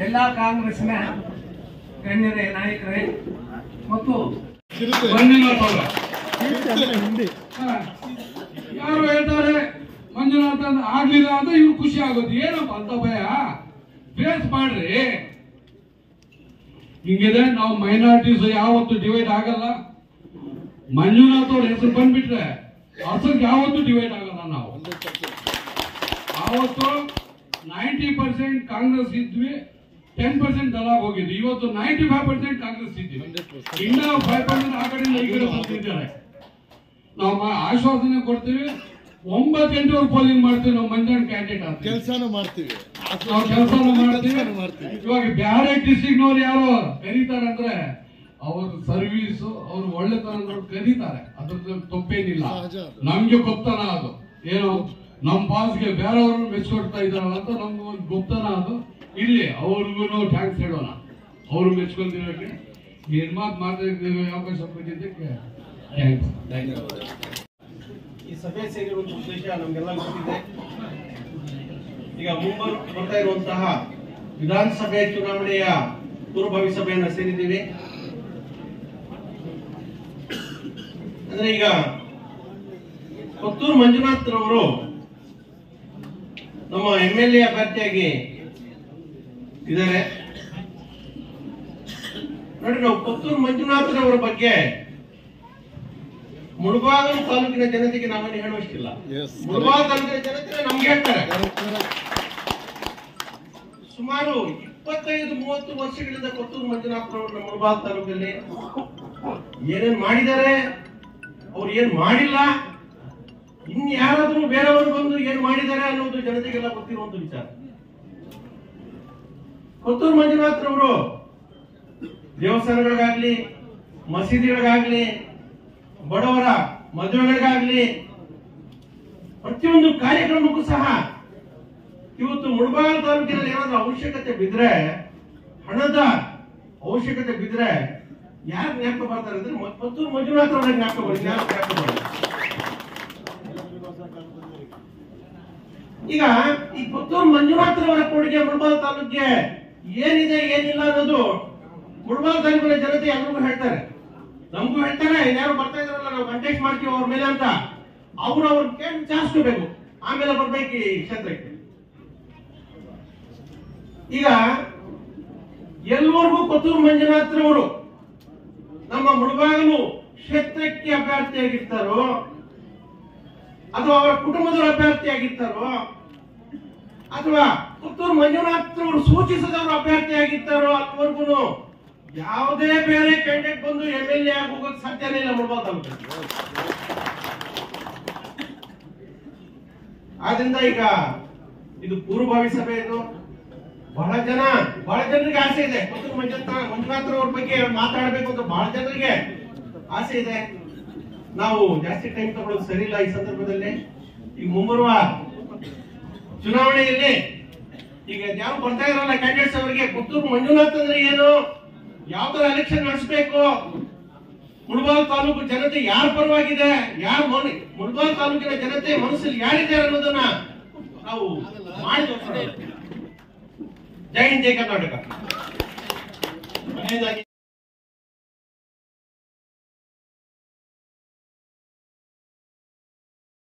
ಎಲ್ಲ ಕಾಂಗ್ರೆಸ್ನ ಗಣ್ಯರೇ ನಾಯಕರೇ ಮತ್ತು ಮಂಜುನಾಥ್ ಅವರ. ಹಾ. ಯಾರು ಹೇಳ್ತಾರೆ ಮಂಜುನಾಥ್ ಅಂತ ಆಗ್ಲಿಲ್ಲ ಅಂತ ಇವ್ರು ಖುಷಿ ಆಗುತ್ತೆ ಏನಪ್ಪ ಅಂತ ಭಯ? ಫೇಸ್ ಮಾಡ್ರಿ. ಹಿಂಗಿದೆ ನಾವು ಮೈನಾರಿಟೀಸ್ ಯಾವತ್ತು ಡಿವೈಡ್ ಆಗಲ್ಲ. ಮಂಜುನಾಥ್ ಅವ್ರ ಹೆಸರು ಬಂದ್ಬಿಟ್ರೆ ಅಸಲ್ ಯಾವತ್ತು ಡಿವೈಡ್ ಆಗಲ್ಲ ನಾವು. ಆವತ್ತು ನೈಂಟಿ ಪರ್ಸೆಂಟ್ ಕಾಂಗ್ರೆಸ್ ಇದ್ವಿ. ಟೆನ್ ಪರ್ಸೆಂಟ್ ದಲಾಗ್ ಹೋಗಿದ್ದು. ಇವತ್ತು ನೈಂಟಿ ಫೈವ್ ಪರ್ಸೆಂಟ್ ಕಾಂಗ್ರೆಸ್ ಇದ್ದೀವಿ ಇನ್ನ ಫೈವ್ ಪರ್ಸೆಂಟ್ ಆ ಕಡೆಯಿಂದ ಈ ಕಡೆ ಬರ್ತಿದ್ದಾರೆ ನಾವು ಆಶ್ವಾಸನೆ ಕೊಡ್ತೀವಿ. ಒಂಬತ್ತು ಗಂಟೆವರೆಗೆ ಪೋಲಿಂಗ್ ಮಾಡ್ತೀವಿ. ನಾವು ಮಂಜಾನ್ ಕ್ಯಾಂಡಿಡೇಟ್ ಕೆಲಸನೂ ಮಾಡ್ತೀವಿ. ನಾವು ಕೆಲಸನೂ ಮಾಡ್ತೀವಿ. ಇವಾಗ ಬೇರೆ ಡಿಸ್ಟಿಕ್ನವ್ರು ಯಾರು ಕರೀತಾರೆ ಅಂದ್ರೆ ಅವ್ರ ಸರ್ವಿಸ್ ಅವ್ರು ಒಳ್ಳೆತನ ಕರೀತಾರೆ. ಅದ್ರದ್ದು ತಪ್ಪೇನಿಲ್ಲ. ನಮ್ಗೆ ಗೊತ್ತನ ಅದು. ಏನು ನಮ್ ಬಾಸ್ಗೆ ಬೇರೆಯವ್ರನ್ನ ಮೆಚ್ಕೊಡ್ತಾ ಇದಾರಲ್ಲ ಅಂತ ನಮ್ಗೆ ಒಂದು ಗೊತ್ತನ ಅದು. ಇಲ್ಲಿ, ಅವ್ರಿಗೂ ಟ್ಯಾಕ್ಸ್ ಹೇಳೋಣ. ಅವ್ರು ಮೆಚ್ಕೊಂತಿರೋಕೆ ಏನ್ ಮಾತು ಯಾವ ಅವಕಾಶ ಕೊಟ್ಟಿದ್ದಕ್ಕೆ ಥ್ಯಾಂಕ್ಸ್ ಈ ಸಭೆ ಸೇರಿರುವ ಉದ್ದೇಶ ನಮ್ಗೆಲ್ಲ ಗೊತ್ತಿದೆ. ಈಗ ಮುಂಬರ್ ಬರ್ತಾ ಇರುವಂತಹ ವಿಧಾನಸಭೆ ಚುನಾವಣೆಯ ಪೂರ್ವಭಾವಿ ಸಭೆಯನ್ನ ಸೇರಿದ್ದೀವಿ. ಅಂದ್ರೆ ಈಗ ಕೊತ್ತೂರು ಮಂಜುನಾಥ್ ರವರು ನಮ್ಮ ಎಂ ಎಲ್ ಎ ಅಭ್ಯರ್ಥಿಯಾಗಿ ಇದ್ದಾರೆ. ನೋಡಿ ನಾವು ಪುತ್ತೂರು ಮಂಜುನಾಥ್ ರವರ ಬಗ್ಗೆ ಮುಳಬಾಗಲು ತಾಲೂಕಿನ ಜನತೆಗೆ ನಾವೇನು ಹೇಳುವಷ್ಟಿಲ್ಲ. ಮುಳಬಾಗ ತಾಲೂಕಿನ ಜನತೆ ನಮ್ಗೆ ಹೇಳ್ತಾರೆ. ಸುಮಾರು ಇಪ್ಪತ್ತೈದು ಮೂವತ್ತು ವರ್ಷಗಳಿಂದ ಪುತ್ತೂರು ಮಂಜುನಾಥ್ ಅವರು ನಮ್ಮ ಮುಳಬಾಗ ತಾಲೂಕಲ್ಲಿ ಏನೇನ್ ಮಾಡಿದ್ದಾರೆ ಅವ್ರು ಏನ್ ಮಾಡಿಲ್ಲ ಇನ್ ಯಾರಾದ್ರೂ ಬೇರೆಯವರು ಬಂದು ಏನ್ ಮಾಡಿದ್ದಾರೆ ಅನ್ನೋದು ಜನತೆಗೆಲ್ಲ ಗೊತ್ತಿರುವಂತ ವಿಚಾರ. ಕೊತ್ತೂರು ಮಂಜುನಾಥ್ ಅವರು ದೇವಸ್ಥಾನಗಳಿಗಾಗ್ಲಿ, ಮಸೀದಿಗಳಿಗಾಗ್ಲಿ, ಬಡವರ ಮದುವೆಗಳಿಗಾಗ್ಲಿ, ಪ್ರತಿಯೊಂದು ಕಾರ್ಯಕ್ರಮಕ್ಕೂ ಸಹ ಇವತ್ತು ಮುಳಬಾಗ ತಾಲೂಕಿನಲ್ಲಿ ಏನಾದ್ರು ಅವಶ್ಯಕತೆ ಬಿದ್ರೆ, ಹಣದ ಅವಶ್ಯಕತೆ ಬಿದ್ರೆ ಯಾರು ಜ್ಞಾಪಕ ಬರ್ತಾರೆ ಅಂದ್ರೆ ಪುತ್ತೂರು ಮಂಜುನಾಥ್ ಅವರ ಜ್ಞಾಪಕ ಬರ್ತಾರೆ. ಈಗ ಈ ಪುತ್ತೂರು ಮಂಜುನಾಥ್ ಅವರ ಕೊಡುಗೆ ಮುಳಬಾಗ ತಾಲೂಕಿಗೆ ಏನಿದೆ, ಏನಿಲ್ಲ ಅನ್ನೋದು ಮುಳಬಾಗ ತಾಲೂಕಿನ ಜನತೆ ಎಲ್ರಿಗೂ ಹೇಳ್ತಾರೆ. ನಮಗೂ ಹೇಳ್ತಾರೆ, ಇನ್ಯಾರು ಬರ್ತಾ ಇದಾರಲ್ಲ ನಾವು ಕಂಟೆಕ್ಟ್ ಮಾಡ್ತೀವಿ ಅವ್ರ ಮೇಲೆ ಅಂತ. ಅವ್ರು ಅವ್ರ ಕೇಳಿ ವಿಚಾರಿಸ್ಕೋಬೇಕು ಆಮೇಲೆ ಬರ್ಬೇಕು ಈ ಕ್ಷೇತ್ರಕ್ಕೆ. ಈಗ ಎಲ್ಲವರೆಗೂ ಕೊತ್ತೂರು ಮಂಜುನಾಥ್ರವರು ನಮ್ಮ ಮುಳುಬಾಗಲು ಕ್ಷೇತ್ರಕ್ಕೆ ಅಭ್ಯರ್ಥಿಯಾಗಿರ್ತಾರೋ, ಅಥವಾ ಅವರ ಕುಟುಂಬದವರು ಅಭ್ಯರ್ಥಿಯಾಗಿರ್ತಾರೋ ಅಥವಾ ಪುತ್ತೂರು ಮಂಜುನಾಥ್ರವರು ಸೂಚಿಸಿದವರು ಅಭ್ಯರ್ಥಿಯಾಗಿದ್ದಾರೋ ಅಲ್ಲಿವರೆಗೂ ಯಾವುದೇ ಬೇರೆ ಕ್ಯಾಂಡಿಡೇಟ್ ಬಂದು ಎಂ ಎಲ್ ಎ ಆಗಿ ಸಾಧ್ಯನೇ ಇಲ್ಲ ಆದ್ರಿಂದ ಈಗ ಇದು ಪೂರ್ವಭಾವಿ ಸಭೆ ಇದು. ಬಹಳ ಜನ, ಬಹಳ ಜನರಿಗೆ ಆಸೆ ಇದೆ. ಪುತ್ತೂರು ಮಂಜುನಾಥ ಮಂಜುನಾಥ್ ಅವ್ರ ಬಗ್ಗೆ ಮಾತಾಡಬೇಕು ಅಂತ ಬಹಳ ಜನರಿಗೆ ಆಸೆ ಇದೆ. ನಾವು ಜಾಸ್ತಿ ಟೈಮ್ ತಗೊಳ್ಳೋದು ಸರಿ ಇಲ್ಲ ಈ ಸಂದರ್ಭದಲ್ಲಿ. ಈಗ ಮುಂಬರುವ ಚುನಾವಣೆಯಲ್ಲಿ ಈಗ ಯಾವ ಬರ್ತಾ ಇರಲ್ಲ ಕ್ಯಾಂಡಿಡೇಟ್ಸ್ ಅವರಿಗೆ, ಪುತ್ತೂರು ಮಂಜುನಾಥ್ ಅಂದ್ರೆ ಏನು? ಯಾವ ತರ ಎಲೆಕ್ಷನ್ ನಡೆಸಬೇಕು? ಮುಳಬಾಲ್ ತಾಲೂಕು ಜನತೆ ಯಾರ ಪರವಾಗಿದೆ? ಯಾರ ಮುಳಬಾಲ್ ತಾಲೂಕಿನ ಜನತೆ ಮನಸ್ಸಲ್ಲಿ ಯಾರಿದ್ದಾರೆ ಅನ್ನೋದನ್ನ ನಾವು ಮಾಡಿ. ಜೈ ಹಿಂದ್, ಜೈ ಕರ್ನಾಟಕ.